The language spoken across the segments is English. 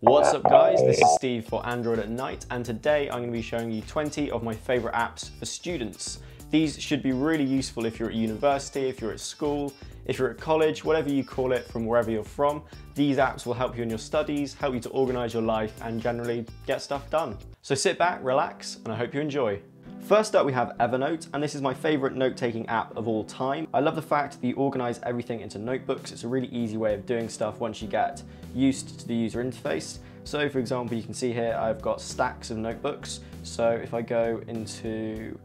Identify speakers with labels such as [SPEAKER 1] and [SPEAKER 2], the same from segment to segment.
[SPEAKER 1] What's up guys, this is Steve for Android at Night and today I'm going to be showing you 20 of my favourite apps for students. These should be really useful if you're at university, if you're at school, if you're at college, whatever you call it from wherever you're from. These apps will help you in your studies, help you to organise your life and generally get stuff done. So sit back, relax and I hope you enjoy. First up we have Evernote and this is my favourite note-taking app of all time. I love the fact that you organise everything into notebooks. It's a really easy way of doing stuff once you get used to the user interface. So for example you can see here I've got stacks of notebooks. So if I go into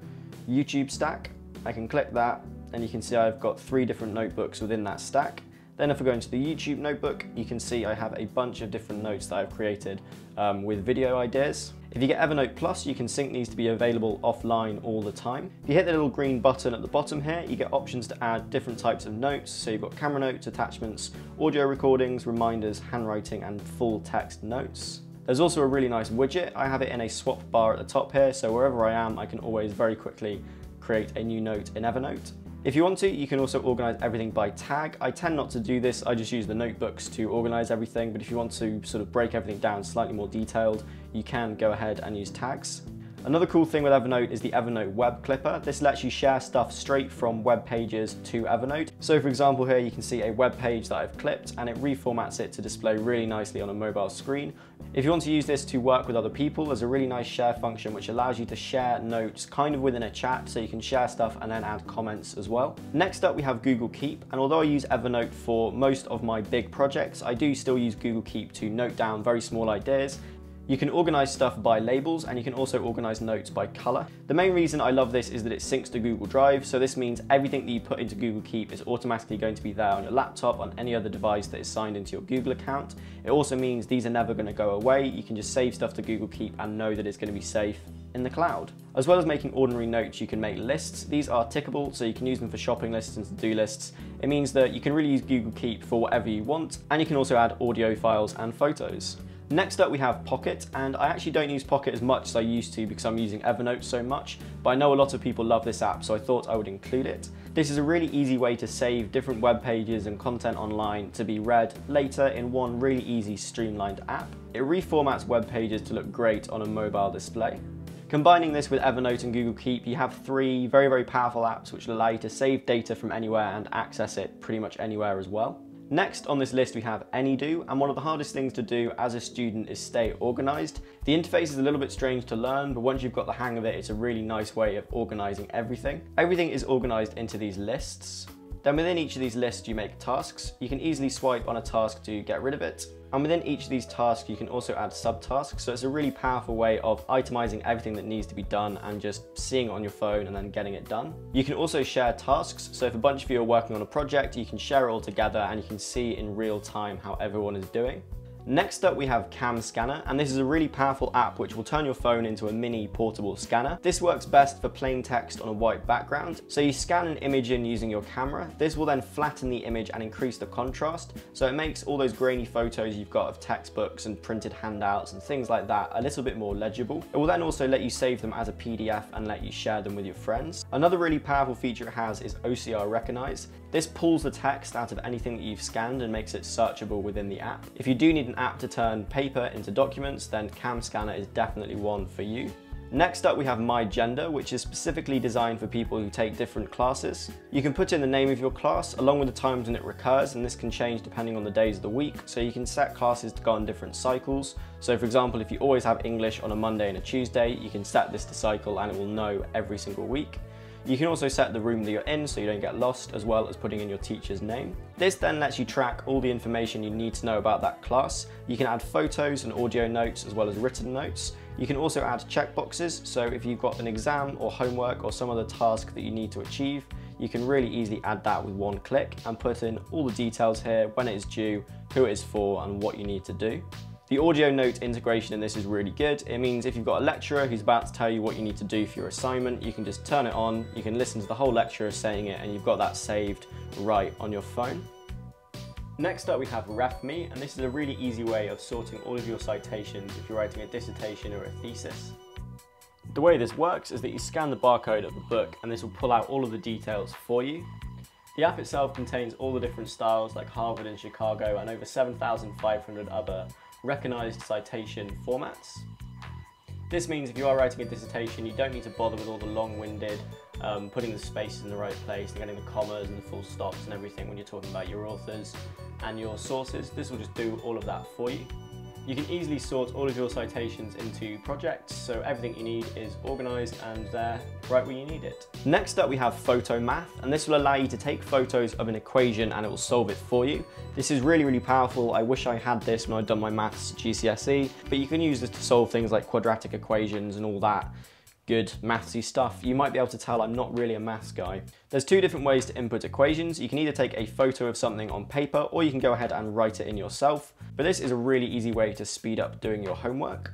[SPEAKER 1] YouTube stack, I can click that and you can see I've got three different notebooks within that stack. Then if I go into the YouTube notebook, you can see I have a bunch of different notes that I've created um, with video ideas. If you get Evernote Plus, you can sync these to be available offline all the time. If you hit the little green button at the bottom here, you get options to add different types of notes. So you've got camera notes, attachments, audio recordings, reminders, handwriting, and full text notes. There's also a really nice widget. I have it in a swap bar at the top here, so wherever I am, I can always very quickly create a new note in Evernote. If you want to, you can also organize everything by tag. I tend not to do this, I just use the notebooks to organize everything, but if you want to sort of break everything down slightly more detailed, you can go ahead and use tags. Another cool thing with Evernote is the Evernote Web Clipper. This lets you share stuff straight from web pages to Evernote. So for example here you can see a web page that I've clipped and it reformats it to display really nicely on a mobile screen. If you want to use this to work with other people, there's a really nice share function which allows you to share notes kind of within a chat so you can share stuff and then add comments as well. Next up we have Google Keep and although I use Evernote for most of my big projects, I do still use Google Keep to note down very small ideas you can organize stuff by labels and you can also organize notes by color. The main reason I love this is that it syncs to Google Drive, so this means everything that you put into Google Keep is automatically going to be there on your laptop, on any other device that is signed into your Google account. It also means these are never going to go away. You can just save stuff to Google Keep and know that it's going to be safe in the cloud. As well as making ordinary notes, you can make lists. These are tickable, so you can use them for shopping lists and to-do lists. It means that you can really use Google Keep for whatever you want, and you can also add audio files and photos. Next up we have Pocket, and I actually don't use Pocket as much as I used to because I'm using Evernote so much, but I know a lot of people love this app, so I thought I would include it. This is a really easy way to save different web pages and content online to be read later in one really easy streamlined app. It reformats web pages to look great on a mobile display. Combining this with Evernote and Google Keep, you have three very, very powerful apps which allow you to save data from anywhere and access it pretty much anywhere as well. Next on this list we have AnyDo, and one of the hardest things to do as a student is stay organized. The interface is a little bit strange to learn, but once you've got the hang of it, it's a really nice way of organizing everything. Everything is organized into these lists. Then within each of these lists you make tasks. You can easily swipe on a task to get rid of it. And within each of these tasks, you can also add subtasks. So it's a really powerful way of itemizing everything that needs to be done and just seeing it on your phone and then getting it done. You can also share tasks. So if a bunch of you are working on a project, you can share it all together and you can see in real time how everyone is doing. Next up we have CamScanner and this is a really powerful app which will turn your phone into a mini portable scanner. This works best for plain text on a white background. So you scan an image in using your camera. This will then flatten the image and increase the contrast. So it makes all those grainy photos you've got of textbooks and printed handouts and things like that a little bit more legible. It will then also let you save them as a PDF and let you share them with your friends. Another really powerful feature it has is OCR Recognize. This pulls the text out of anything that you've scanned and makes it searchable within the app. If you do need an app to turn paper into documents, then CamScanner is definitely one for you. Next up we have MyGenda, which is specifically designed for people who take different classes. You can put in the name of your class along with the times when it recurs and this can change depending on the days of the week. So you can set classes to go on different cycles. So for example, if you always have English on a Monday and a Tuesday, you can set this to cycle and it will know every single week. You can also set the room that you're in so you don't get lost, as well as putting in your teacher's name. This then lets you track all the information you need to know about that class. You can add photos and audio notes as well as written notes. You can also add checkboxes, so if you've got an exam or homework or some other task that you need to achieve, you can really easily add that with one click and put in all the details here, when it is due, who it is for, and what you need to do. The audio note integration in this is really good. It means if you've got a lecturer who's about to tell you what you need to do for your assignment, you can just turn it on, you can listen to the whole lecturer saying it, and you've got that saved right on your phone. Next up we have RefMe, and this is a really easy way of sorting all of your citations if you're writing a dissertation or a thesis. The way this works is that you scan the barcode of the book and this will pull out all of the details for you. The app itself contains all the different styles like Harvard and Chicago and over 7,500 other recognized citation formats. This means if you are writing a dissertation, you don't need to bother with all the long-winded, um, putting the spaces in the right place and getting the commas and the full stops and everything when you're talking about your authors and your sources. This will just do all of that for you. You can easily sort all of your citations into projects, so everything you need is organized and there right where you need it. Next up we have Photomath, and this will allow you to take photos of an equation and it will solve it for you. This is really, really powerful. I wish I had this when I'd done my maths GCSE, but you can use this to solve things like quadratic equations and all that good mathsy stuff, you might be able to tell I'm not really a maths guy. There's two different ways to input equations. You can either take a photo of something on paper or you can go ahead and write it in yourself. But this is a really easy way to speed up doing your homework.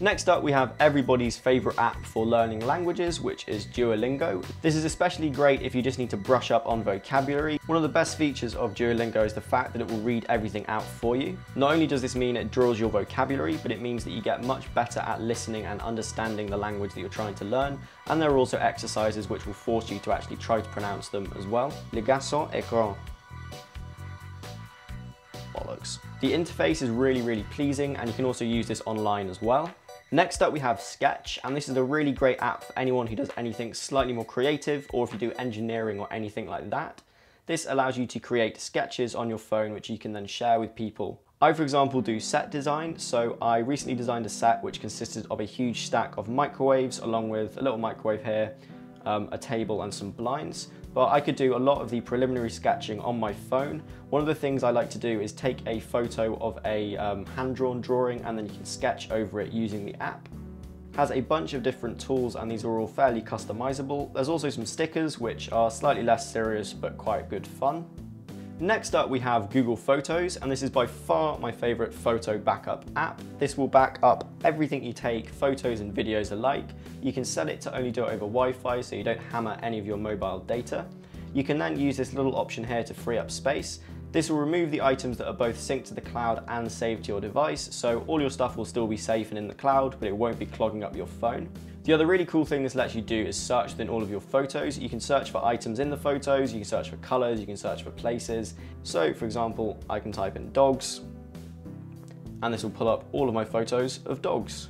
[SPEAKER 1] Next up, we have everybody's favorite app for learning languages, which is Duolingo. This is especially great if you just need to brush up on vocabulary. One of the best features of Duolingo is the fact that it will read everything out for you. Not only does this mean it draws your vocabulary, but it means that you get much better at listening and understanding the language that you're trying to learn. And there are also exercises which will force you to actually try to pronounce them as well. Le garçon est grand. Bollocks. The interface is really, really pleasing and you can also use this online as well. Next up we have Sketch, and this is a really great app for anyone who does anything slightly more creative or if you do engineering or anything like that. This allows you to create sketches on your phone which you can then share with people. I, for example, do set design, so I recently designed a set which consisted of a huge stack of microwaves along with a little microwave here, um, a table and some blinds but I could do a lot of the preliminary sketching on my phone. One of the things I like to do is take a photo of a um, hand-drawn drawing and then you can sketch over it using the app. Has a bunch of different tools and these are all fairly customizable. There's also some stickers which are slightly less serious but quite good fun. Next up we have Google Photos and this is by far my favorite photo backup app. This will back up everything you take, photos and videos alike. You can set it to only do it over Wi-Fi so you don't hammer any of your mobile data. You can then use this little option here to free up space. This will remove the items that are both synced to the cloud and saved to your device, so all your stuff will still be safe and in the cloud, but it won't be clogging up your phone. The other really cool thing this lets you do is search within all of your photos. You can search for items in the photos, you can search for colors, you can search for places. So for example, I can type in dogs, and this will pull up all of my photos of dogs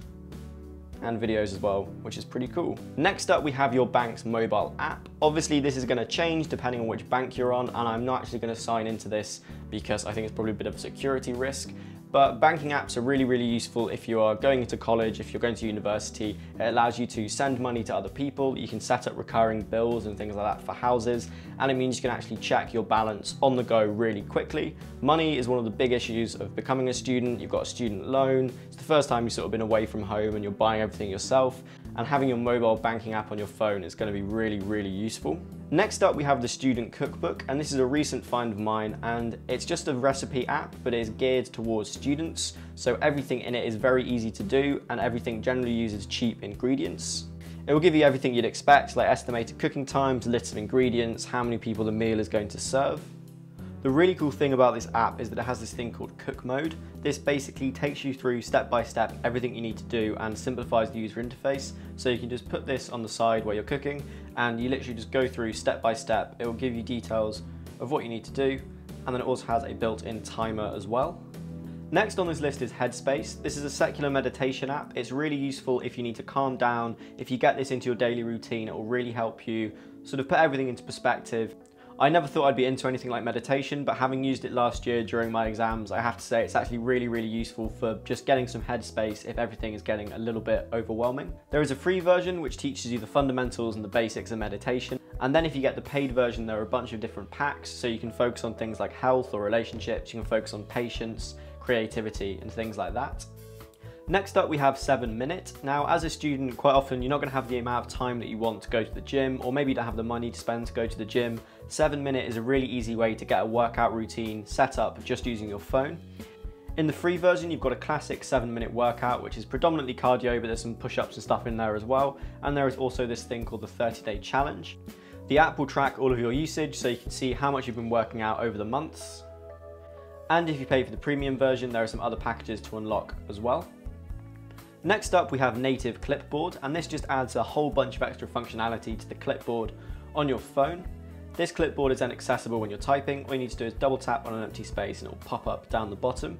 [SPEAKER 1] and videos as well, which is pretty cool. Next up, we have your bank's mobile app. Obviously, this is gonna change depending on which bank you're on, and I'm not actually gonna sign into this because I think it's probably a bit of a security risk. But banking apps are really, really useful if you are going into college, if you're going to university. It allows you to send money to other people. You can set up recurring bills and things like that for houses. And it means you can actually check your balance on the go really quickly. Money is one of the big issues of becoming a student. You've got a student loan. It's the first time you've sort of been away from home and you're buying everything yourself and having your mobile banking app on your phone is going to be really, really useful. Next up, we have the Student Cookbook, and this is a recent find of mine, and it's just a recipe app, but it is geared towards students, so everything in it is very easy to do, and everything generally uses cheap ingredients. It will give you everything you'd expect, like estimated cooking times, lists of ingredients, how many people the meal is going to serve. The really cool thing about this app is that it has this thing called cook mode. This basically takes you through step by step everything you need to do and simplifies the user interface. So you can just put this on the side where you're cooking and you literally just go through step by step. It will give you details of what you need to do and then it also has a built-in timer as well. Next on this list is Headspace. This is a secular meditation app. It's really useful if you need to calm down. If you get this into your daily routine, it will really help you sort of put everything into perspective I never thought I'd be into anything like meditation, but having used it last year during my exams, I have to say it's actually really, really useful for just getting some headspace if everything is getting a little bit overwhelming. There is a free version which teaches you the fundamentals and the basics of meditation. And then if you get the paid version, there are a bunch of different packs. So you can focus on things like health or relationships, you can focus on patience, creativity, and things like that. Next up we have 7 Minute. Now as a student quite often you're not going to have the amount of time that you want to go to the gym or maybe you don't have the money to spend to go to the gym. 7 Minute is a really easy way to get a workout routine set up just using your phone. In the free version, you've got a classic seven minute workout, which is predominantly cardio, but there's some push-ups and stuff in there as well. And there is also this thing called the 30 day challenge. The app will track all of your usage so you can see how much you've been working out over the months. And if you pay for the premium version, there are some other packages to unlock as well. Next up, we have native clipboard, and this just adds a whole bunch of extra functionality to the clipboard on your phone. This clipboard is then accessible when you're typing. All you need to do is double tap on an empty space and it will pop up down the bottom.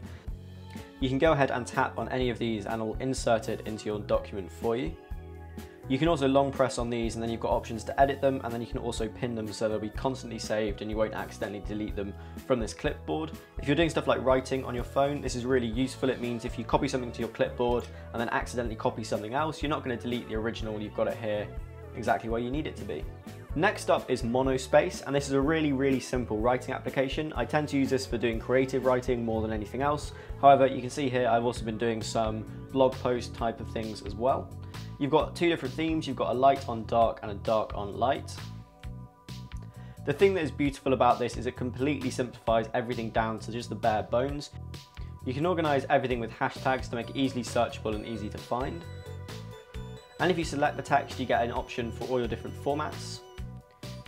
[SPEAKER 1] You can go ahead and tap on any of these and it will insert it into your document for you. You can also long press on these and then you've got options to edit them and then you can also pin them so they'll be constantly saved and you won't accidentally delete them from this clipboard. If you're doing stuff like writing on your phone, this is really useful. It means if you copy something to your clipboard and then accidentally copy something else, you're not going to delete the original, you've got it here exactly where you need it to be. Next up is Monospace, and this is a really, really simple writing application. I tend to use this for doing creative writing more than anything else. However, you can see here I've also been doing some blog post type of things as well. You've got two different themes. You've got a light on dark and a dark on light. The thing that is beautiful about this is it completely simplifies everything down to just the bare bones. You can organize everything with hashtags to make it easily searchable and easy to find. And if you select the text, you get an option for all your different formats.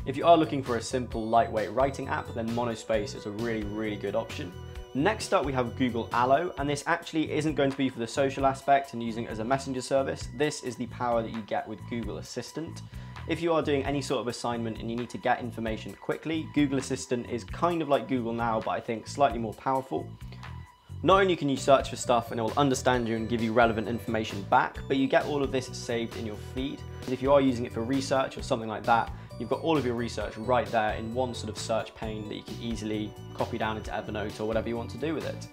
[SPEAKER 1] If you are looking for a simple, lightweight writing app, then Monospace is a really, really good option. Next up we have Google Allo, and this actually isn't going to be for the social aspect and using it as a messenger service. This is the power that you get with Google Assistant. If you are doing any sort of assignment and you need to get information quickly, Google Assistant is kind of like Google Now, but I think slightly more powerful. Not only can you search for stuff and it will understand you and give you relevant information back, but you get all of this saved in your feed. And if you are using it for research or something like that, you've got all of your research right there in one sort of search pane that you can easily copy down into Evernote or whatever you want to do with it.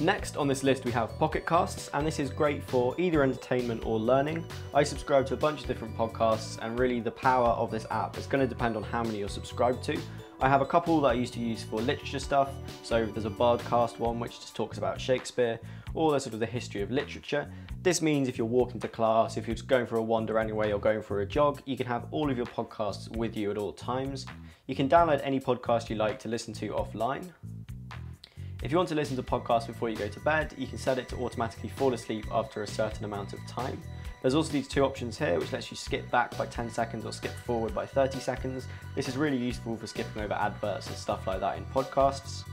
[SPEAKER 1] Next on this list we have Pocket Casts and this is great for either entertainment or learning. I subscribe to a bunch of different podcasts and really the power of this app is going to depend on how many you're subscribed to. I have a couple that I used to use for literature stuff, so there's a Bardcast one which just talks about Shakespeare, or the sort of the history of literature. This means if you're walking to class, if you're just going for a wander anyway or going for a jog, you can have all of your podcasts with you at all times. You can download any podcast you like to listen to offline. If you want to listen to podcasts before you go to bed, you can set it to automatically fall asleep after a certain amount of time. There's also these two options here, which lets you skip back by 10 seconds or skip forward by 30 seconds. This is really useful for skipping over adverts and stuff like that in podcasts.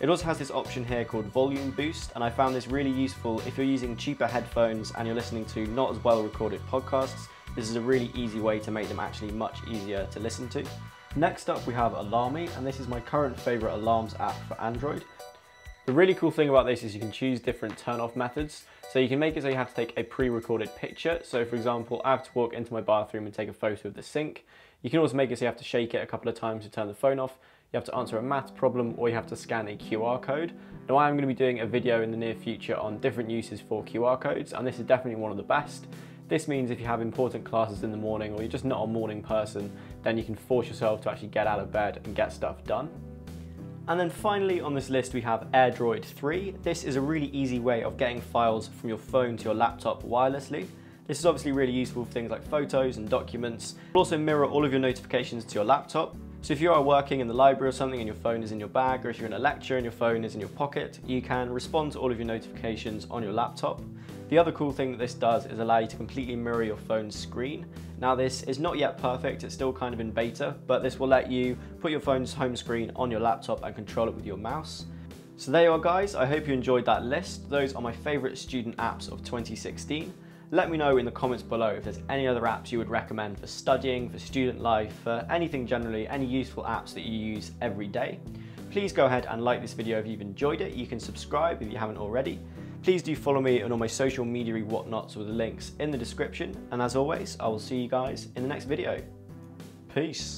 [SPEAKER 1] It also has this option here called volume boost, and I found this really useful if you're using cheaper headphones and you're listening to not as well recorded podcasts. This is a really easy way to make them actually much easier to listen to. Next up we have Alarmy, and this is my current favorite alarms app for Android. The really cool thing about this is you can choose different turn off methods. So you can make it so you have to take a pre-recorded picture. So for example, I have to walk into my bathroom and take a photo of the sink. You can also make it so you have to shake it a couple of times to turn the phone off. You have to answer a math problem or you have to scan a QR code. Now I am going to be doing a video in the near future on different uses for QR codes and this is definitely one of the best. This means if you have important classes in the morning or you're just not a morning person, then you can force yourself to actually get out of bed and get stuff done. And then finally on this list we have AirDroid 3. This is a really easy way of getting files from your phone to your laptop wirelessly. This is obviously really useful for things like photos and documents. It'll also mirror all of your notifications to your laptop. So if you are working in the library or something and your phone is in your bag, or if you're in a lecture and your phone is in your pocket, you can respond to all of your notifications on your laptop. The other cool thing that this does is allow you to completely mirror your phone's screen. Now this is not yet perfect, it's still kind of in beta, but this will let you put your phone's home screen on your laptop and control it with your mouse. So there you are guys, I hope you enjoyed that list. Those are my favourite student apps of 2016. Let me know in the comments below if there's any other apps you would recommend for studying, for student life, for anything generally, any useful apps that you use every day. Please go ahead and like this video if you've enjoyed it. You can subscribe if you haven't already. Please do follow me on all my social media whatnots with the links in the description. And as always, I will see you guys in the next video. Peace.